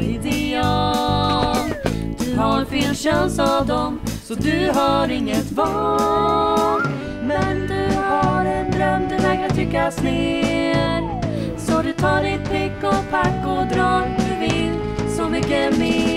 ideal. Du har fel kön sa de, så du har inget val. Men du har en dröm du vägrar tryckas ner. Så du tar ditt pick och pack och drar, du vill så mycket mer.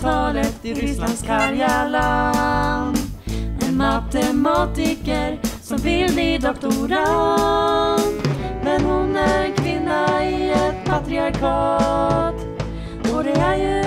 1800-talet i Rysslands karga land En matematiker som vill bli doktorand. Men hon är en kvinna i ett patriarkat. Och det är ju